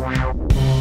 Wow.